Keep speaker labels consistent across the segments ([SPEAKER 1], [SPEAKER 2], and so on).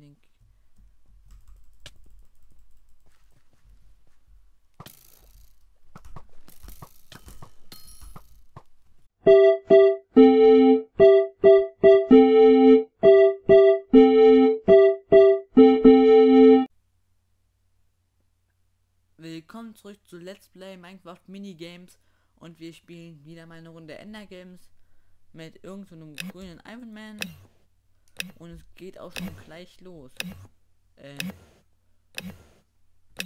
[SPEAKER 1] den... Willkommen zurück zu Let's Play Minecraft Minigames und wir spielen wieder mal eine Runde Ender Games mit irgendeinem so grünen Iron Man und es geht auch schon gleich los. Äh,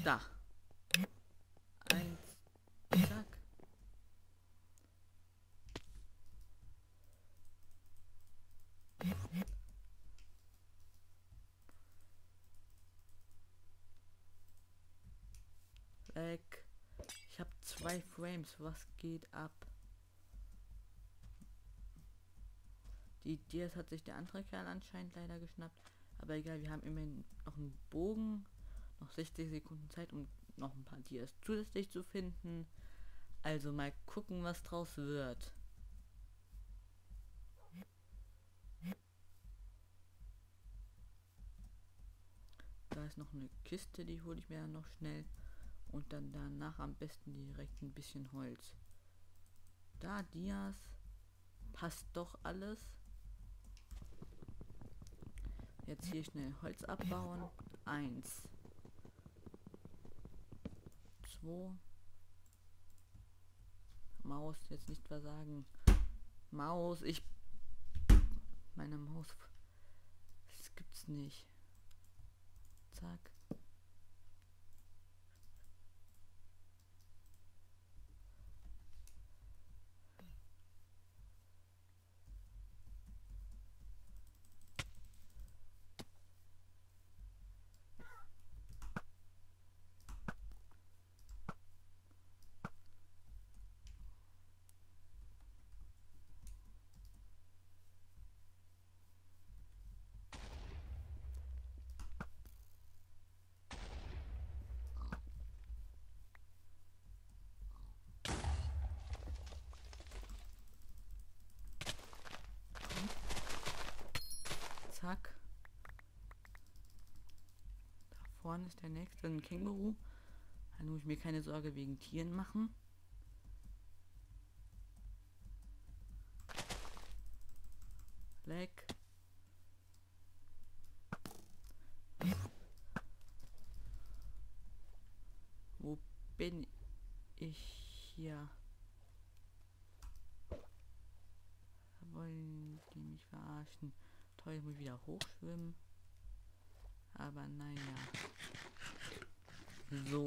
[SPEAKER 1] da. Eins, zack. Weg. Ich habe zwei Frames. Was geht ab? Die Dias hat sich der andere Kerl anscheinend leider geschnappt. Aber egal, wir haben immerhin noch einen Bogen. Noch 60 Sekunden Zeit, um noch ein paar Dias zusätzlich zu finden. Also mal gucken, was draus wird. Da ist noch eine Kiste, die hole ich mir dann noch schnell. Und dann danach am besten direkt ein bisschen Holz. Da, Dias. Passt doch alles. Jetzt hier schnell Holz abbauen. Eins. Zwei. Maus, jetzt nicht versagen. Maus, ich... Meine Maus... Das gibt's nicht. Zack. Da vorne ist der nächste, ein Känguru. Da muss ich mir keine Sorge wegen Tieren machen. Leck. Wo bin ich hier? Wollen die mich verarschen? Toll, ich muss wieder hochschwimmen. Aber naja. So.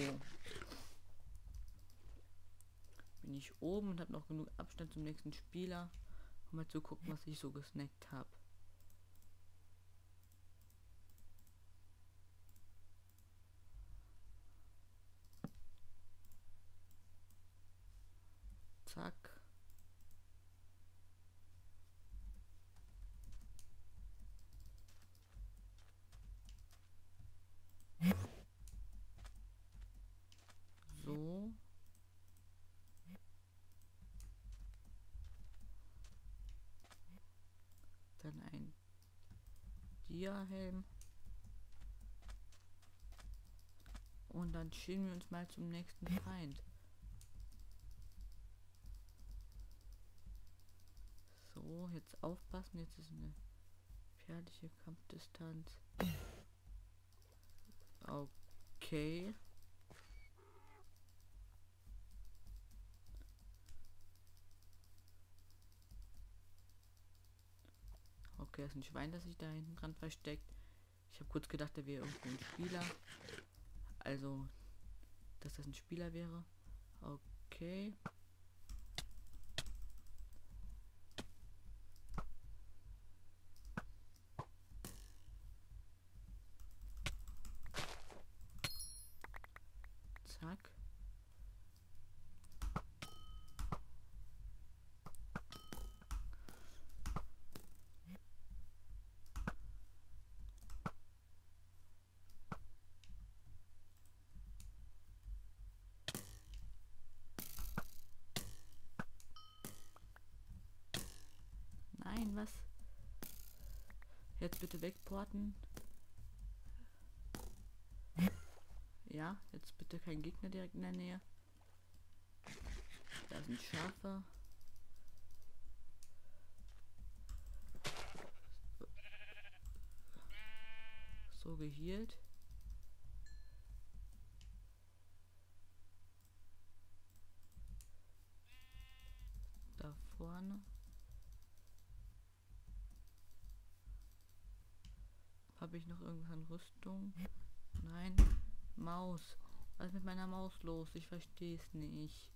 [SPEAKER 1] Bin ich oben und habe noch genug Abstand zum nächsten Spieler, um mal zu gucken, was ich so gesnackt habe. Zack. So. Dann ein Dia-Helm. Und dann schieben wir uns mal zum nächsten Feind. So, jetzt aufpassen. Jetzt ist eine gefährliche Kampfdistanz. Okay. Okay, das ist ein Schwein, das sich da hinten dran versteckt. Ich habe kurz gedacht, der wäre irgendwo ein Spieler. Also, dass das ein Spieler wäre. Okay. Zack. Nein, was? Jetzt bitte wegporten. Ja, jetzt bitte kein Gegner direkt in der Nähe. Da sind Schafe. So gehielt. Da vorne. Habe ich noch irgendwas an Rüstung? Nein. Maus. Was ist mit meiner Maus los? Ich verstehe es nicht.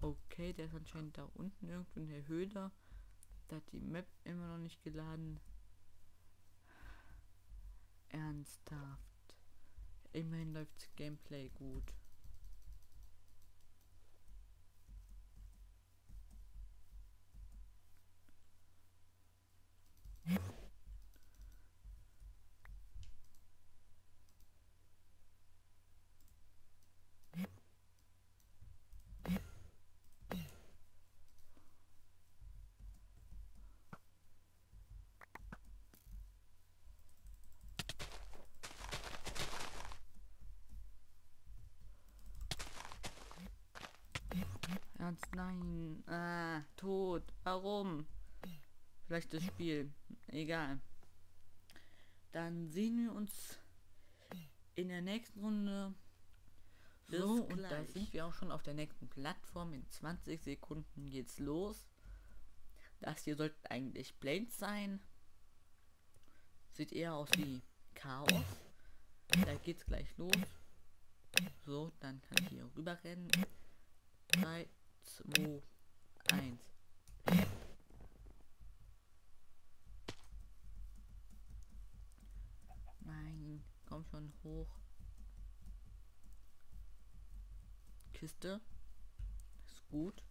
[SPEAKER 1] Okay, der ist anscheinend da unten irgendwo in der Höhle. Da hat die Map immer noch nicht geladen. Ernsthaft. Immerhin läuft Gameplay gut. Ernst, nein. Ah, tot. Warum? Vielleicht das Spiel. Egal. Dann sehen wir uns in der nächsten Runde. Bis so, und da sind wir auch schon auf der nächsten Plattform. In 20 Sekunden geht's los. Das hier sollte eigentlich Planes sein. Sieht eher aus wie Chaos. Da geht's gleich los. So, dann kann ich hier rüber rennen. 3, 2, 1. Nein, komm schon hoch. Kiste. Ist gut.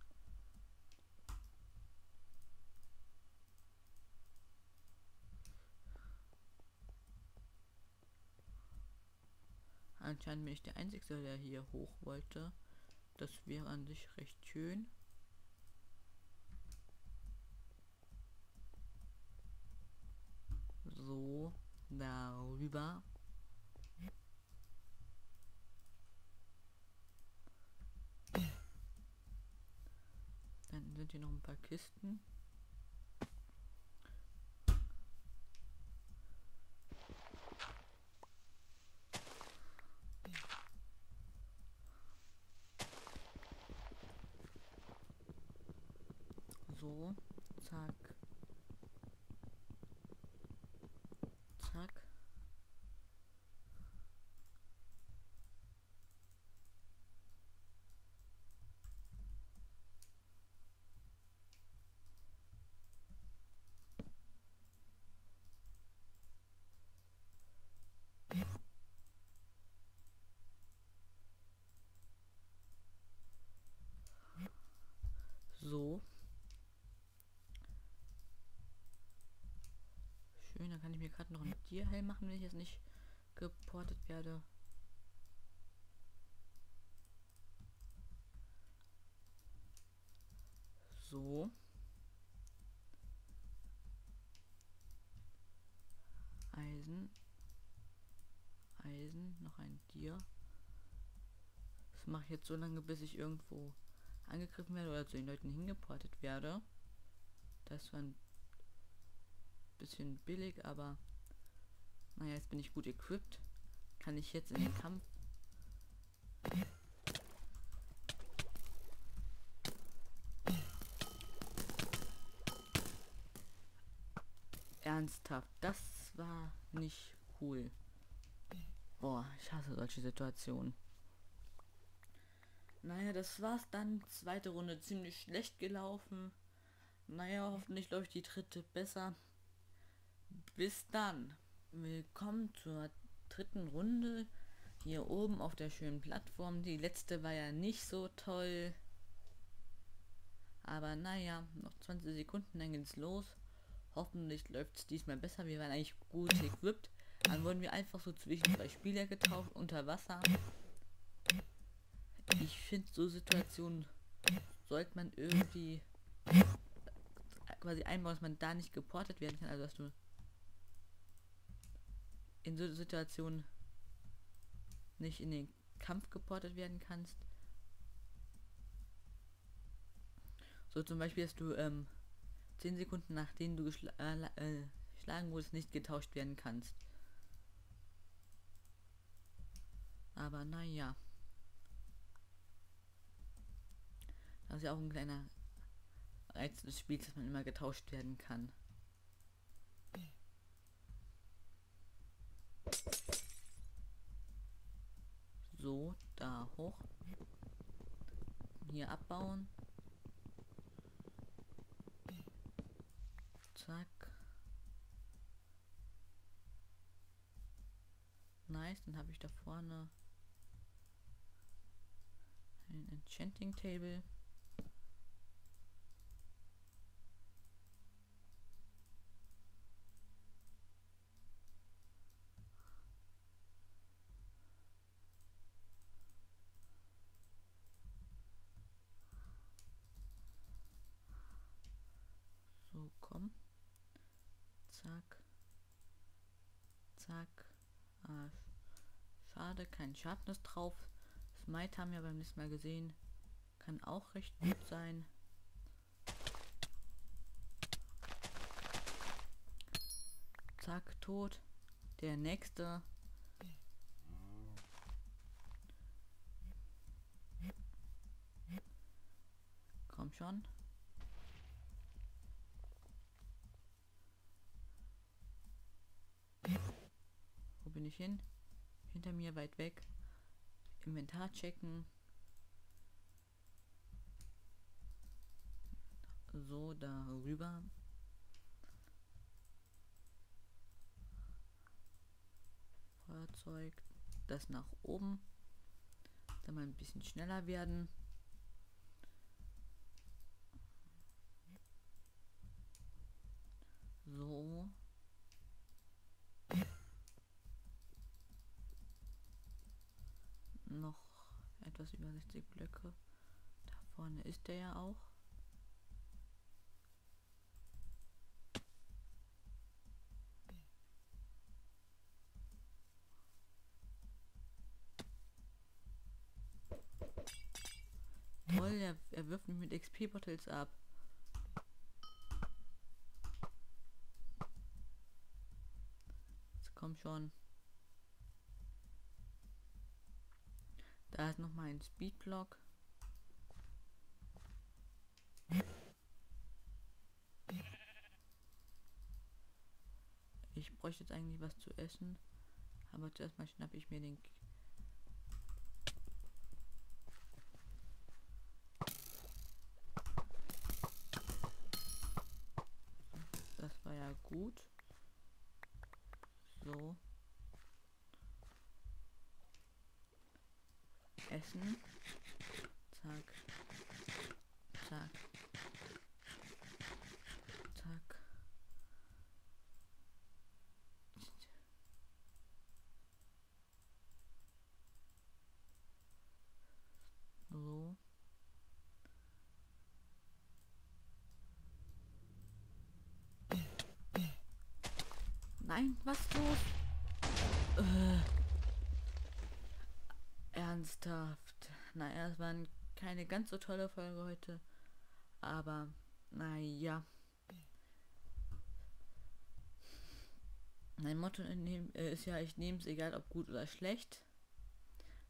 [SPEAKER 1] Anscheinend bin ich der Einzige, der hier hoch wollte. Das wäre an sich recht schön. So, darüber. Dann sind hier noch ein paar Kisten. So, zack. Zack. So. Schön, dann kann ich mir gerade noch ein Tierhelm machen, wenn ich jetzt nicht geportet werde. So. Eisen. Eisen, noch ein Tier. Das mache ich jetzt so lange, bis ich irgendwo angegriffen werde oder zu den Leuten hingeportet werde. Das war ein bisschen billig, aber naja, jetzt bin ich gut equipped. Kann ich jetzt in den Kampf Ernsthaft, das war nicht cool. Boah, ich hasse solche Situationen. Naja, das war's dann. Zweite Runde ziemlich schlecht gelaufen. Naja, hoffentlich läuft die dritte besser. Bis dann. Willkommen zur dritten Runde. Hier oben auf der schönen Plattform. Die letzte war ja nicht so toll. Aber naja, noch 20 Sekunden, dann geht's los. Hoffentlich läuft es diesmal besser. Wir waren eigentlich gut equipped. Dann wurden wir einfach so zwischen zwei Spieler getaucht unter Wasser. ich finde, so Situationen sollte man irgendwie quasi einbauen, dass man da nicht geportet werden kann, also dass du in so Situationen nicht in den Kampf geportet werden kannst. So zum Beispiel, dass du ähm, 10 Sekunden nachdem du geschl äh, äh, geschlagen wurdest, nicht getauscht werden kannst. Aber naja. Das ist ja auch ein kleiner Reiz des Spiels, dass man immer getauscht werden kann. So, da hoch. Hier abbauen. Zack. Nice, dann habe ich da vorne ein Enchanting Table. So, komm. Zack. Zack. Ah, schade, kein Sharpness drauf. Smite haben wir beim nächsten Mal gesehen. Kann auch recht gut sein. Zack, tot. Der nächste. Komm schon. Wo bin ich hin? Hinter mir weit weg. Inventar checken. So, darüber. Feuerzeug. Das nach oben. Dann mal ein bisschen schneller werden. So. Noch etwas über 60 Blöcke. Da vorne ist der ja auch. Toll, er, er wirft mich mit XP-Bottles ab. Jetzt komm schon. Da ist noch mal ein Speedblock. Ich bräuchte jetzt eigentlich was zu essen. Aber zuerst mal schnappe ich mir den... Das war ja gut. So. Essen. Zack. Zack. Zack. So. Nein, was los? Äh. Ernsthaft. Naja, es war keine ganz so tolle Folge heute. Aber, naja. Mein Motto äh, ist ja, ich nehme es egal ob gut oder schlecht.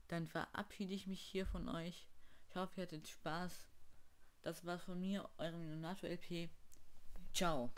[SPEAKER 1] Dann verabschiede ich mich hier von euch. Ich hoffe, ihr hattet Spaß. Das war's von mir, eurem Leonato LP. Ciao.